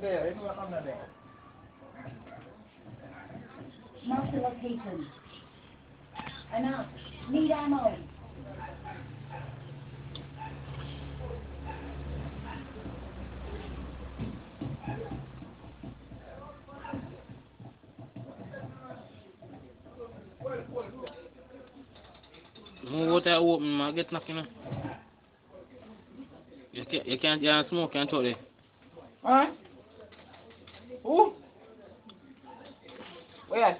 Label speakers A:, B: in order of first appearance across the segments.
A: there. Anyone under there?
B: Mark the location. Announce. Need ammo.
C: Move out there open, man. Get knocking now. You can't, you can't, you can't smoke, can't talk there.
B: Out.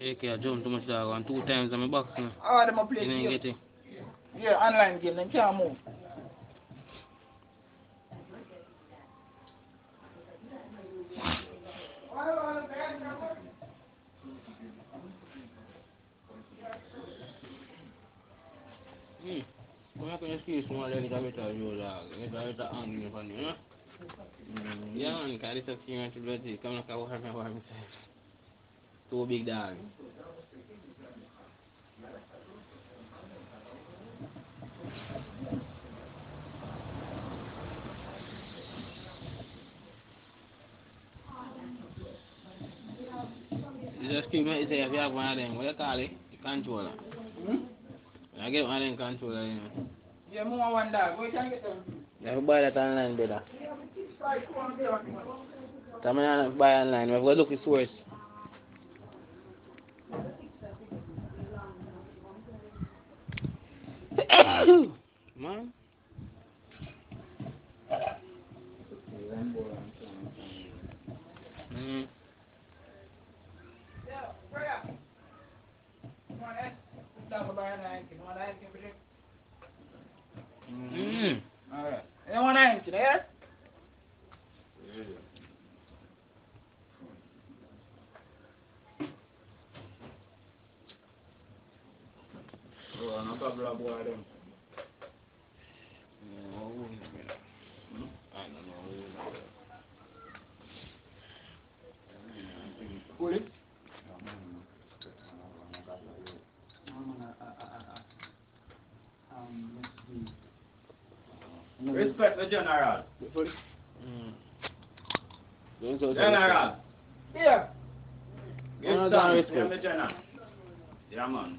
C: AK I jump too much dog and two times on my box now.
A: Oh, them a play
C: You didn't get it.
A: Yeah, online game. Them can't move.
C: Hmm. Kung ako yung excuse mo, alali kami tayo dog. May tayo ta ang ganyan pa niya. Yon, ka li sak si yon ti blot di, kam la ka wak an wak mi se. Tou big dog. Just keep it safe, you have one of them. What do you call it? Controller.
A: Hmm?
C: I get one of them controller, you know.
A: Yeah, more one dog. Where can I get them?
C: You have to buy that online better.
A: Yeah, but on, there, come on.
C: Come on, buy online. We have to look at source. Man. Mm.
A: Yeah, brother. Come on, eh? Down for buy a nine. Come on, nine, give it
C: Mm.
A: Alright. Anyone nine today, yeah? No boy, them. Cool? Respect the general.
C: Mm.
A: General. Yeah. Give some,
C: respect.
A: give the general. Yeah, man.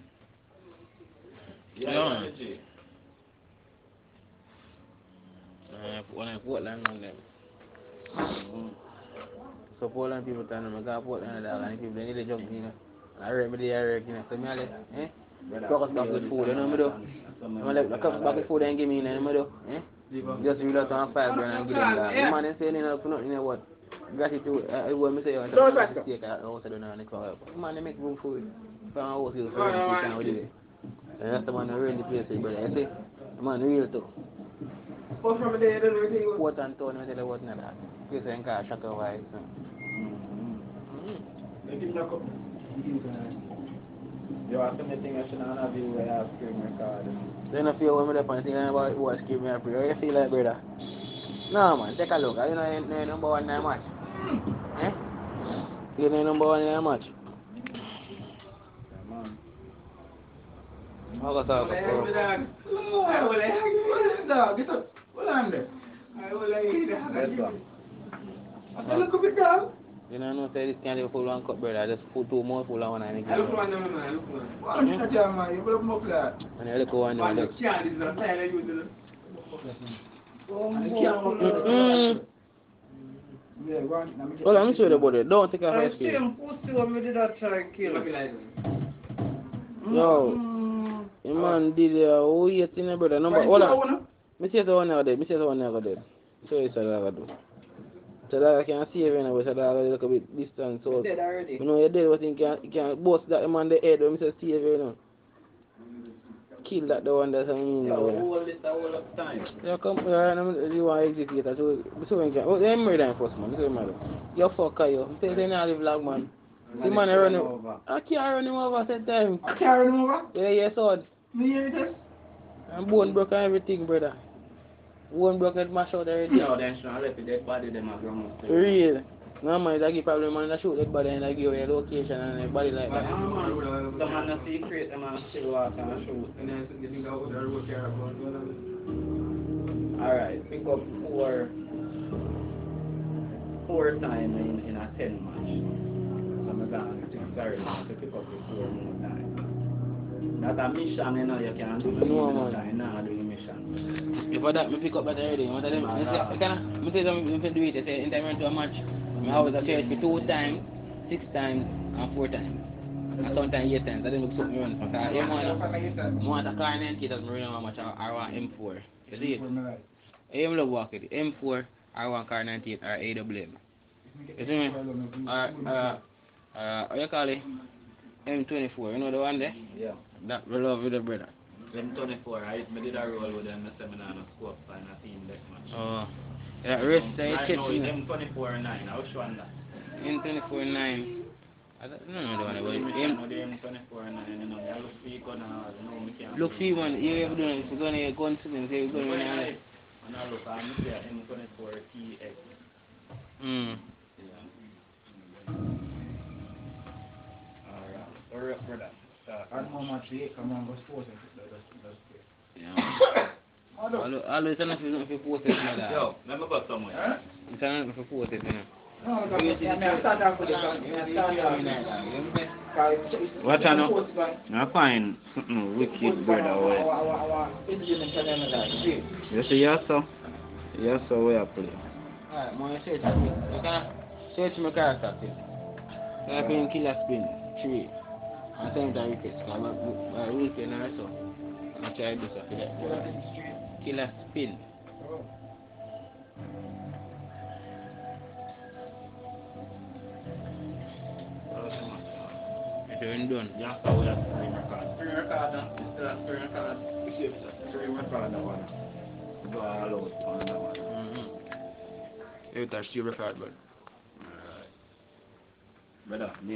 C: Uh, when I Portland on them. So Portland people turn them, I got Portland and people they need to jump, you know. I read me the area, you know. So me I like, eh? Cook us back with food, you know me do. I'm like, cook us back with food and give me, you know me do, eh? Just read out on five grand and give them that. The man ain't saying enough for nothing, you know what? Gratitude, uh, what me say, I
A: Don't
C: don't
A: back
C: mistake, I also don't know the car. Man, they make room for it. From our house, you for everything, can we do it? And that's the man who run the place, brother. You see? The man real too.
A: But from there, then everything was.
C: Port and town, I tell you what, not that. Place in car, shut up, why? So.
A: They give me a cup. You have to make things I should not have you when I have screen record.
C: Then I feel when me up and thinking about what's giving me a prayer. How you feel like, brother? No, man, take a look. You know, you know number one in the match. Eh? You know number one in the match. How got
A: Hold
C: talk
A: on, hold
C: about
A: on. Hold on, hold on, dog. Get up. Hold on there. Hold on,
D: Yes, sir.
A: I said, look up it, dog.
C: You know, no say this can't even full one cup, brother. Just put two more full one and
A: I look
C: give
A: for
C: me.
A: one. I look one. Why don't you not tell me? You better come up there.
C: And you look one,
A: Man,
C: you
A: you
C: look.
A: can't. This is a style I use. it. And you can't come
C: Mm-mm.
A: up Yeah, go on. Let me get-
C: Hold on, I'm sure about it. Don't take a
D: I'm
C: high speed.
D: saying, pussy, what me did that try kill?
A: Let me like it.
C: Yo,
A: Mm.
C: The man did a weird thing, brother. Number, hold on. Me say the one over there. Me say the one over there. So it's a lot do. So that I can see everyone, but so that I look a bit distant. So
D: dead already.
C: You know, you're dead, but you can you can bust that man the head when me say see everyone. Kill that the one that's I mean.
D: Yeah, hold it a whole of time.
C: Yeah, come. Yeah, I'm. You want execute that? So so when can? Oh, they murder him first, man. So murder. You fucker, you. Say they not the vlog, man. The man run him. I can't run him over. Set time.
A: I can't run him over.
C: Yeah, yeah, so.
A: Me hear this?
C: And bone broke and everything, brother. Bone broke and mash out everything.
D: No, then she left the dead body, them a ground.
C: Real. No man, that give problem man that shoot that body and that give you a location and a body like
D: But
C: that.
D: I'm man, the man that secret, them a still walk and shoot.
A: And then you think I would have carry about.
D: Alright, pick up four four time in, in a ten match. So I'm going to sorry to pick up the four more time. That's a mission, you know, you can do the
C: No,
D: mission,
C: man.
D: you know, do the mission.
C: Before that, me pick up that already. What them? Me can I? Me say something. Me do it. I say, anytime I to a match, me always a search for two times, six times, and four times. And sometimes eight times. That them something run. Because I want, I want a car 90 that me run how much. I I want M4. You see it? I am love walk it. M4, I want Kar98 or AWM. You see me? Or, uh, uh, what you call it? M24. You know the one there?
D: Yeah.
C: That we love with the brother.
D: Them 24, I me did a roll with them, I me nah no scope for a team that much.
C: Oh. Yeah, rest I
D: Right
C: catch
D: now,
C: me.
D: them 24 9, I was one that.
C: M24 9. I don't know the one about
D: M,
C: it.
D: know them 24 9, you know, I look for you now, you know, me can't.
C: Look see one, you ever done if you're gonna go and see them, say you're going
D: I
C: to
D: when I look, I'm see a M24 TX.
C: Hmm.
D: Brother. Start.
A: And how much they come on, go sports and that's, that's great.
C: Yeah.
A: Hello.
C: Always, always turn off your post it, you.
D: Yo, let me go somewhere.
A: Huh?
C: You turn off your post it, you know.
A: I I the. I the.
D: What I know? I find something wicked, brother. Wait. You see, yes, sir. Yes, sir, we are playing.
C: Alright, more search me. You can search my character, too. Type in killer spin, three. And send it a request, because I'm a weekend or so. I'm going to try to do something like that. Killer spin. If you're done.
D: Yes, sir, we are screen record. Screen record, uh, still screen record. You see, it's a screen record, that one. Go all out on that one.
C: Mm-hmm. You touch your record, but.
D: Alright. Brother, me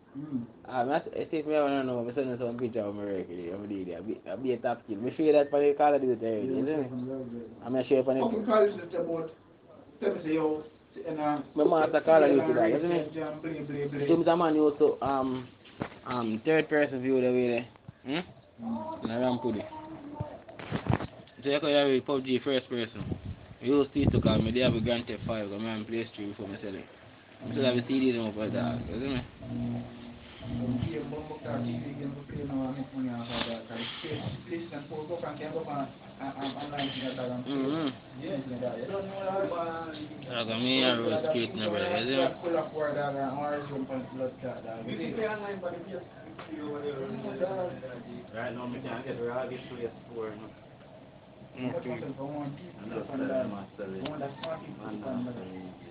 D: and play.
C: Mm-hmm.
A: Yeah, like that. You don't know that, but-
C: Like me a road skate now, brother, you see me?
A: Pull up word, dog, and orange jump and blood clot, dog. You see?
D: Right now, me can't get rid of this place for, you know.
A: What was it for one piece?
D: I'm just
A: One
D: telling
A: that-
D: myself.
A: one that smart people
D: I'm
A: come
D: not
A: back.
D: saying.
A: One that smart people.
D: So you
A: Like
D: can't-
A: how-
D: you can't control the TV.
A: The smart enough, brother. Right.
C: What what is bad? What is bad?
A: Can't put Wi-Fi, man. You can't-
C: How they do it? Wi-Fi, everything, you see it? Work like a fool, you see it? WhatsApp on it. Let me see. You go on my phone number, can you see if I can put WhatsApp on the TV? Yeah, why?
A: Yeah, smart, yeah, smart look. Anytime what you do, ma- ma- ma- ma- ma- balance, you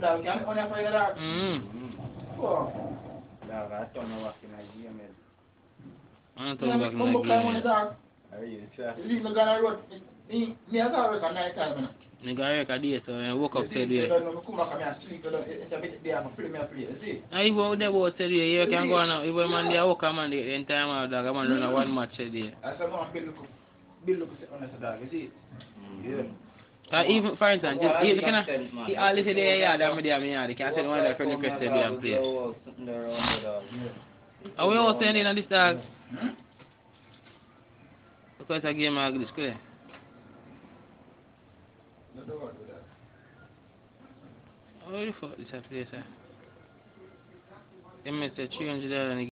A: dog, can- on the fire, dog.
D: Dog, I don't know what can I do, man.
C: I'm
A: Yeah,
C: talking about
A: come back time on the
C: like
A: dog.
D: I really try.
A: You leave me gonna road. Me, me as always at night time, man.
C: Nigga, I record this, so I woke up
A: You see,
C: today.
A: you don't know, me come back and me sleep, you know, it's a bit there, I'm play me a play, you see.
C: And even they both said, yeah, you can go on now. Even man, they are work a man, the entire man, dog, a man run a one match a day.
A: I said, man, build look, build look on the dog, you see. Yeah.
C: Uh, even, for instance,
D: Well,
C: if,
D: I
C: if, can I,
D: content, man.
C: he always say they yard and me there, me yard, they can send one of their friend request to be and play.
D: Something there around the dog.
C: Are we all sending on this dog?
A: Hmm?
C: Because it's a game of English, could
A: No, don't worry about that.
C: How the fuck this a place, eh? Them say 300 dollars